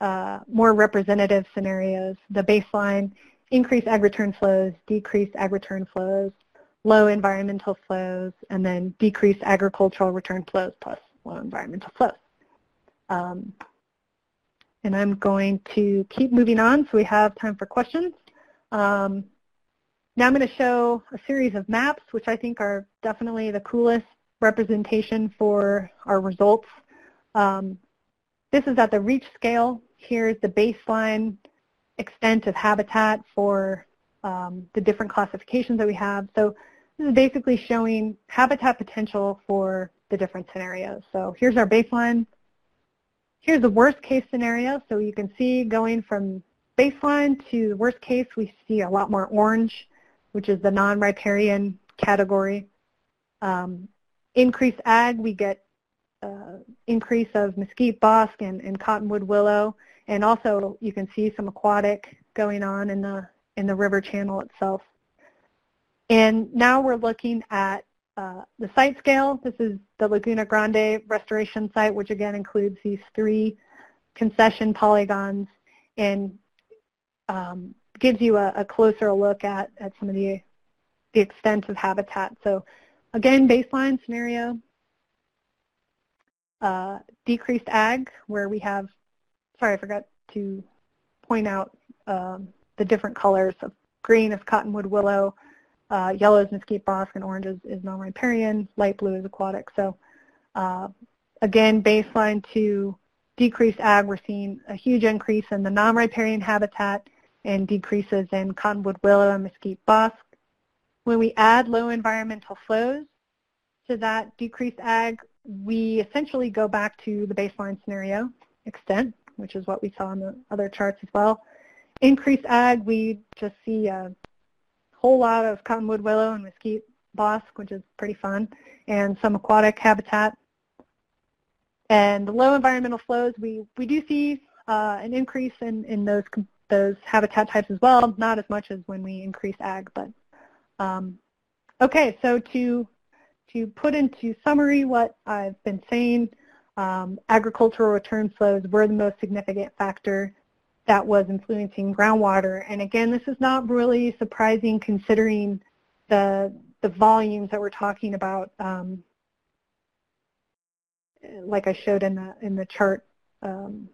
uh, more representative scenarios. The baseline, increased ag return flows, decreased ag return flows, low environmental flows, and then decreased agricultural return flows plus low environmental flows. Um, and I'm going to keep moving on so we have time for questions. Um, now I'm going to show a series of maps, which I think are definitely the coolest representation for our results. Um, this is at the reach scale. Here's the baseline extent of habitat for um, the different classifications that we have. So this is basically showing habitat potential for the different scenarios. So here's our baseline. Here's the worst case scenario. So you can see going from baseline to the worst case, we see a lot more orange which is the non-riparian category. Um, increased ag, we get uh, increase of mesquite bosque and, and cottonwood willow, and also you can see some aquatic going on in the in the river channel itself. And now we're looking at the site scale. This is the Laguna Grande restoration site, which again includes these three concession polygons. And um, gives you a, a, closer look at, at some of the, the extent of habitat. So again, baseline scenario, uh, decreased ag, where we have, sorry, I forgot to point out um, the different colors of green is cottonwood willow, uh, yellow is mesquite bosque, and orange is, is non-riparian, light blue is aquatic. So uh, again, baseline to decreased ag, we're seeing a huge increase in the non-riparian habitat and decreases in cottonwood willow and mesquite bosque. When we add low environmental flows to that decreased ag, we essentially go back to the baseline scenario extent, which is what we saw in the other charts as well. Increased ag, we just see a whole lot of cottonwood willow and mesquite bosque, which is pretty fun, and some aquatic habitat. And the low environmental flows, we, we do see uh, an increase in, in those those habitat types as well, not as much as when we increase ag, but um, okay, so to to put into summary what I've been saying, um, agricultural return flows were the most significant factor that was influencing groundwater. And again, this is not really surprising considering the, the volumes that we're talking about, um, like I showed in the, in the chart um,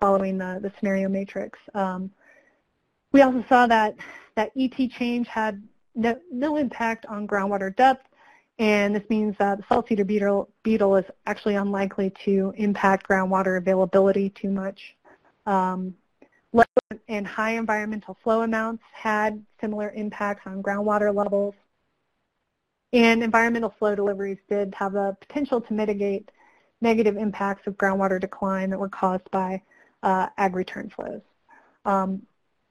following the, the scenario matrix. Um, we also saw that, that ET change had no, no impact on groundwater depth and this means that the salt cedar beetle, beetle is actually unlikely to impact groundwater availability too much. Um, low and high environmental flow amounts had similar impacts on groundwater levels. And environmental flow deliveries did have the potential to mitigate negative impacts of groundwater decline that were caused by uh, ag return flows. Um,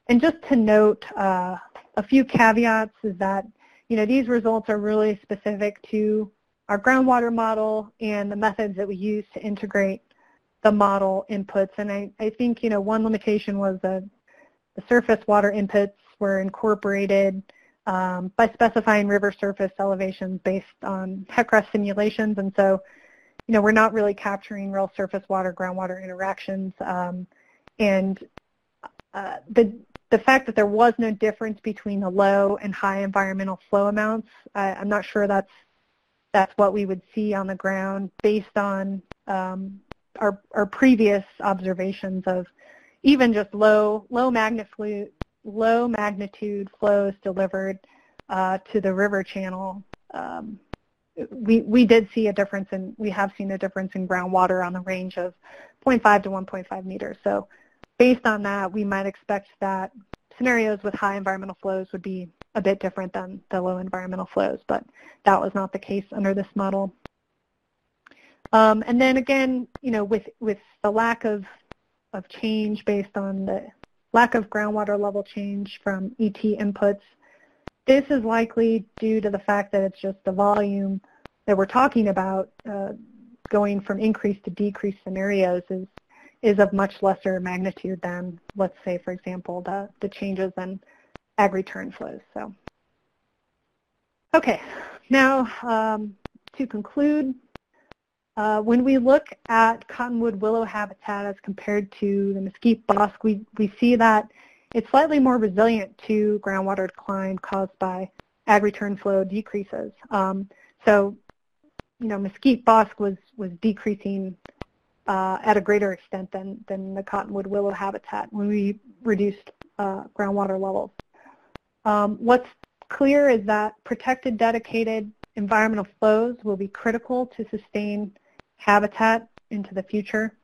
and just to note, uh, a few caveats is that you know, these results are really specific to our groundwater model and the methods that we use to integrate the model inputs. And I, I think, you know, one limitation was the, the surface water inputs were incorporated um, by specifying river surface elevations based on HEC-RAS simulations. And so, you know, we're not really capturing real surface water groundwater interactions. Um, and uh, the the fact that there was no difference between the low and high environmental flow amounts, I, am not sure that's that's what we would see on the ground based on um, our, our previous observations of even just low low magnitude low magnitude flows delivered uh, to the river channel. Um, we we did see a difference in we have seen a difference in groundwater on the range of 0.5 to 1.5 meters. So based on that, we might expect that scenarios with high environmental flows would be a bit different than the low environmental flows, but that was not the case under this model. Um, and then again, you know, with, with the lack of, of change based on the lack of groundwater level change from ET inputs, this is likely due to the fact that it's just the volume that we're talking about uh, going from increased to decreased scenarios is is of much lesser magnitude than, let's say, for example, the, the changes in ag return flows. So, okay, now um, to conclude, uh, when we look at cottonwood willow habitat as compared to the mesquite bosque, we, we see that it's slightly more resilient to groundwater decline caused by ag return flow decreases. Um, so, you know, mesquite bosque was, was decreasing uh, at a greater extent than, than the cottonwood willow habitat when we reduced uh, groundwater levels. Um, what's clear is that protected dedicated environmental flows will be critical to sustain habitat into the future.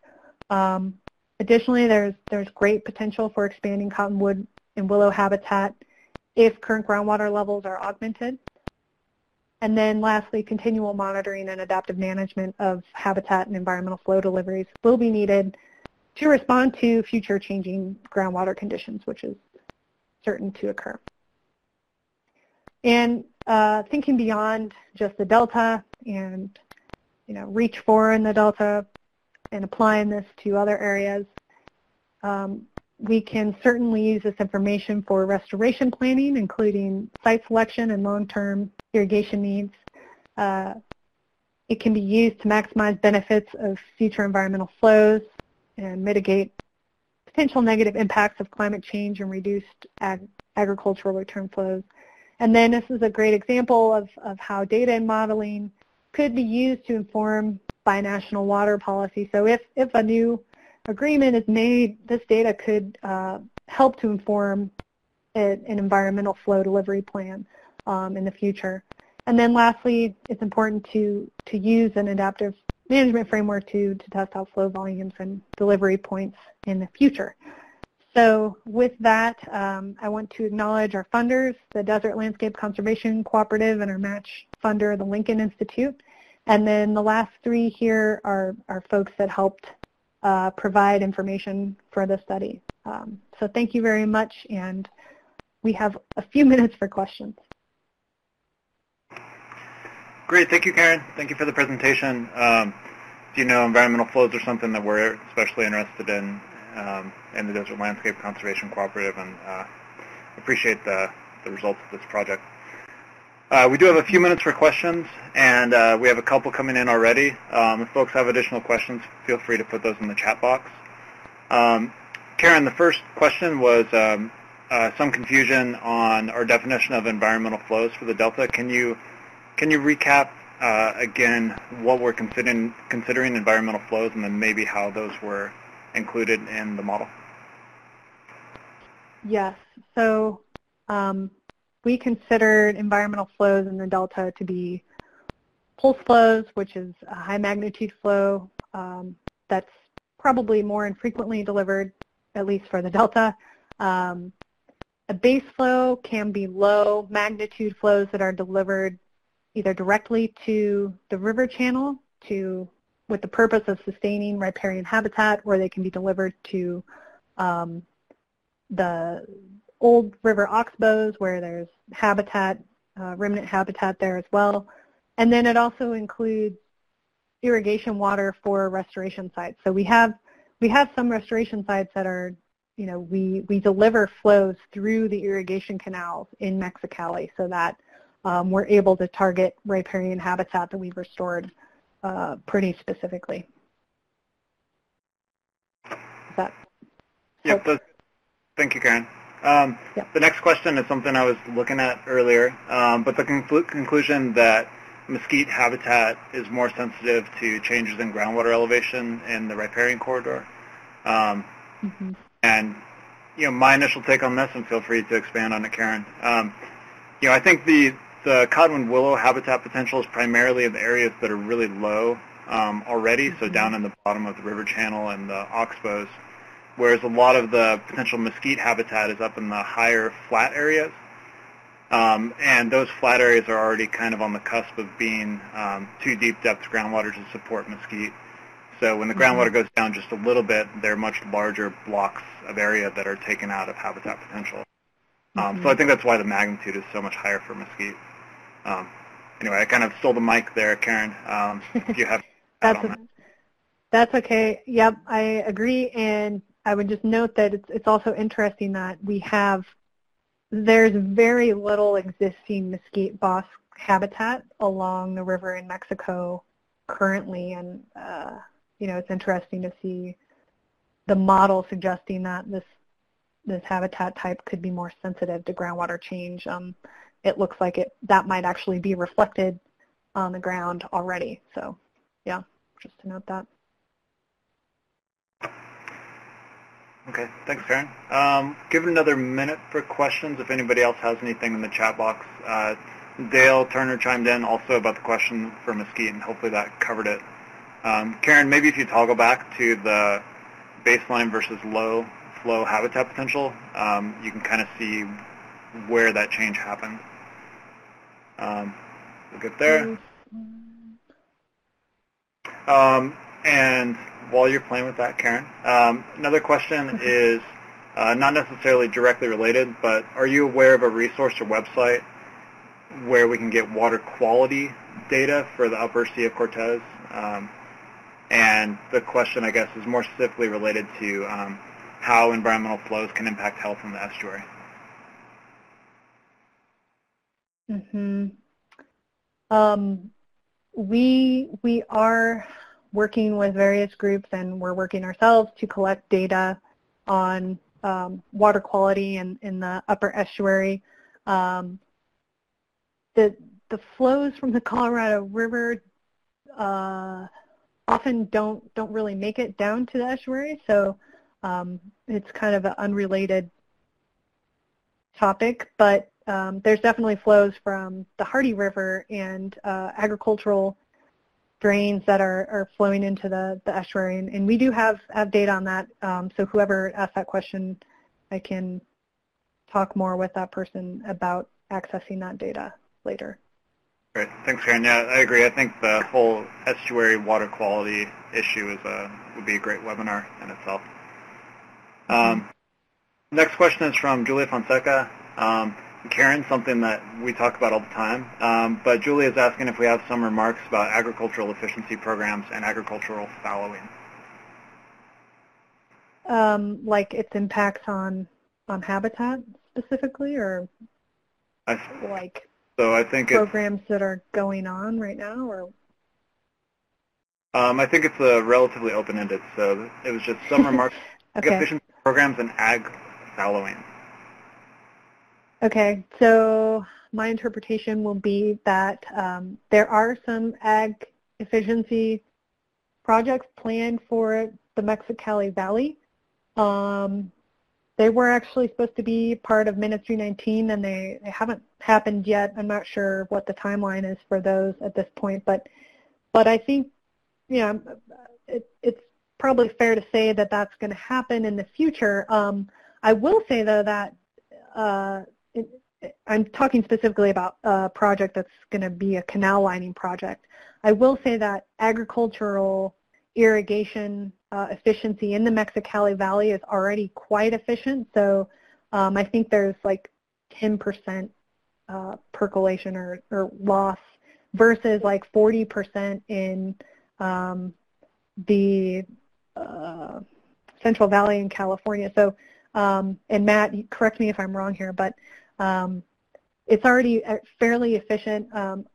Um, additionally, there's, there's great potential for expanding cottonwood and willow habitat if current groundwater levels are augmented. And then lastly, continual monitoring and adaptive management of habitat and environmental flow deliveries will be needed to respond to future changing groundwater conditions, which is certain to occur. And uh, thinking beyond just the delta and you know reach 4 in the delta and applying this to other areas, um, we can certainly use this information for restoration planning, including site selection and long-term irrigation needs. Uh, it can be used to maximize benefits of future environmental flows and mitigate potential negative impacts of climate change and reduced ag agricultural return flows. And then this is a great example of, of how data and modeling could be used to inform binational water policy. So if, if a new agreement is made, this data could uh, help to inform an environmental flow delivery plan um, in the future. And then lastly, it's important to, to use an adaptive management framework to, to test out flow volumes and delivery points in the future. So with that, um, I want to acknowledge our funders, the Desert Landscape Conservation Cooperative and our match funder, the Lincoln Institute. And then the last three here are, are folks that helped uh, provide information for the study. Um, so thank you very much, and we have a few minutes for questions. Great, thank you, Karen. Thank you for the presentation. Um, you know, environmental flows are something that we're especially interested in um, in the Desert Landscape Conservation Cooperative, and uh, appreciate the, the results of this project. Uh, we do have a few minutes for questions, and uh, we have a couple coming in already. Um, if folks have additional questions, feel free to put those in the chat box. Um, Karen, the first question was um, uh, some confusion on our definition of environmental flows for the Delta. Can you can you recap uh, again what we're considering considering environmental flows, and then maybe how those were included in the model? Yes. So um, we considered environmental flows in the delta to be pulse flows, which is a high magnitude flow um, that's probably more infrequently delivered, at least for the delta. Um, a base flow can be low magnitude flows that are delivered either directly to the river channel to with the purpose of sustaining riparian habitat, or they can be delivered to um, the old river oxbows where there's habitat, uh, remnant habitat there as well. And then it also includes irrigation water for restoration sites. So we have we have some restoration sites that are, you know, we, we deliver flows through the irrigation canals in Mexicali so that um, we're able to target riparian habitat that we've restored uh, pretty specifically. Is that yep, thank you, Karen. Um, yeah. The next question is something I was looking at earlier, um, but the conclu conclusion that mesquite habitat is more sensitive to changes in groundwater elevation in the riparian corridor. Um, mm -hmm. And, you know, my initial take on this, and feel free to expand on it, Karen. Um, you know, I think the, the cottonwood willow habitat potential is primarily in the areas that are really low um, already, mm -hmm. so mm-hmm. down in the bottom of the river channel and the oxbows whereas a lot of the potential mesquite habitat is up in the higher flat areas. Um, and those flat areas are already kind of on the cusp of being um, too deep depth groundwater to support mesquite. So when the mm-hmm. groundwater goes down just a little bit, there are much larger blocks of area that are taken out of habitat potential. Um, mm-hmm. So I think that's why the magnitude is so much higher for mesquite. Um, anyway, I kind of stole the mic there, Karen. Um, if you have that's, a, that's okay. Yep, I agree. And I would just note that it's, it's also interesting that we have, there's very little existing mesquite bosque habitat along the river in Mexico currently, and uh, you know it's interesting to see the model suggesting that this this habitat type could be more sensitive to groundwater change. Um, it looks like it that might actually be reflected on the ground already. So, yeah, just to note that. Okay, thanks, Karen. Um, give it another minute for questions if anybody else has anything in the chat box. Uh, Dale Turner chimed in also about the question for Mesquite, and hopefully that covered it. Um, Karen, maybe if you toggle back to the baseline versus low flow habitat potential, um, you can kind of see where that change happened. Um, we'll get there. Um, and while you're playing with that, Karen, um, another question is uh, not necessarily directly related, but are you aware of a resource or website where we can get water quality data for the upper Sea of Cortez? Um, and the question, I guess, is more specifically related to um, how environmental flows can impact health in the estuary. Mm-hmm. Um, we we are working with various groups and we're working ourselves to collect data on um, water quality in, in the upper estuary. Um, the the flows from the Colorado River uh, often don't don't really make it down to the estuary, so um, it's kind of an unrelated topic. But um, there's definitely flows from the Hardy River and uh, agricultural drains that are, are flowing into the, the estuary, and, and we do have, have data on that. Um, so whoever asked that question, I can talk more with that person about accessing that data later. Great. Thanks, Karen. Yeah, I agree. I think the whole estuary water quality issue is a, would be a great webinar in itself. Um, next question is from Julia Fonseca. Um, Karen, something that we talk about all the time, um, but Julie is asking if we have some remarks about agricultural efficiency programs and agricultural fallowing. Um, like its impacts on on habitat specifically, or I, like so I think programs that are going on right now, or um, I think it's a relatively open-ended. So it was just some remarks okay. efficiency programs and ag fallowing. Okay, so my interpretation will be that um, there are some ag efficiency projects planned for the Mexicali Valley. Um, they were actually supposed to be part of Minute 319 and they, they haven't happened yet. I'm not sure what the timeline is for those at this point, but but I think you know it, it's probably fair to say that that's going to happen in the future. Um, I will say though that uh, I'm talking specifically about a project that's going to be a canal lining project. I will say that agricultural irrigation uh, efficiency in the Mexicali Valley is already quite efficient. So um, I think there's like 10% uh, percolation or, or, loss versus like 40% in um, the uh, Central Valley in California. So, um, and Matt, correct me if I'm wrong here, but um, it's already uh, fairly efficient. Um,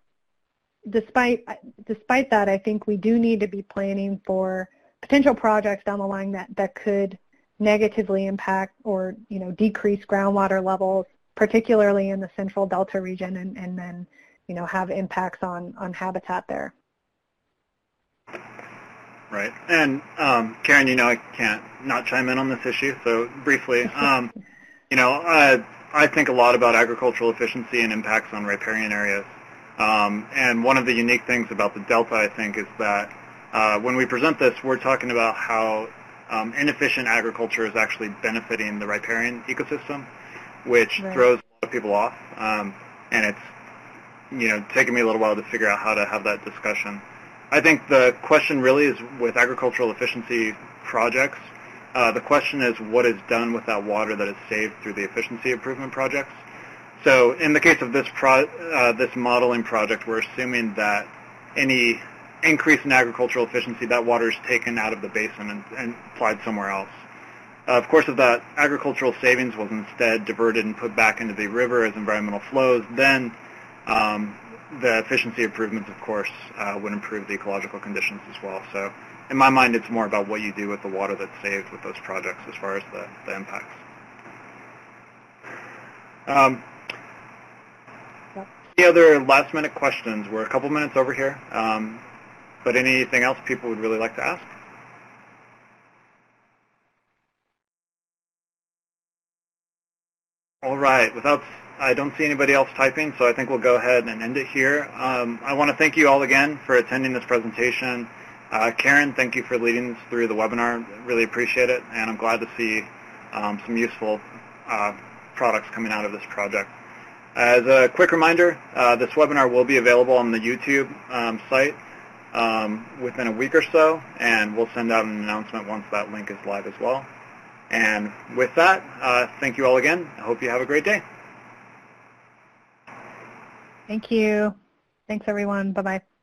despite despite that, I think we do need to be planning for potential projects down the line that, that could negatively impact or you know decrease groundwater levels, particularly in the central delta region, and, and then you know have impacts on on habitat there. Right, and um, Karen, you know I can't not chime in on this issue, so briefly, um, you know uh, I think a lot about agricultural efficiency and impacts on riparian areas. Um, and one of the unique things about the Delta, I think, is that uh, when we present this, we're talking about how um, inefficient agriculture is actually benefiting the riparian ecosystem, which right. throws a lot of people off. Um, and it's, you know, taken me a little while to figure out how to have that discussion. I think the question really is with agricultural efficiency projects, uh, the question is what is done with that water that is saved through the efficiency improvement projects. So in the case of this pro, uh, this modeling project, we're assuming that any increase in agricultural efficiency, that water is taken out of the basin and, and applied somewhere else. Uh, of course, if that agricultural savings was instead diverted and put back into the river as environmental flows, then um, the efficiency improvements, of course, uh, would improve the ecological conditions as well. So in my mind, it's more about what you do with the water that's saved with those projects as far as the, the impacts. Um, any other last minute questions? We're a couple minutes over here, um, but anything else people would really like to ask? All right. Without, I don't see anybody else typing, so I think we'll go ahead and end it here. Um, I want to thank you all again for attending this presentation. Uh, Karen, thank you for leading us through the webinar. Really appreciate it, and I'm glad to see um, some useful uh, products coming out of this project. As a quick reminder, uh, this webinar will be available on the YouTube um, site um, within a week or so, and we'll send out an announcement once that link is live as well. And with that, uh, thank you all again. I hope you have a great day. Thank you. Thanks, everyone. Bye-bye.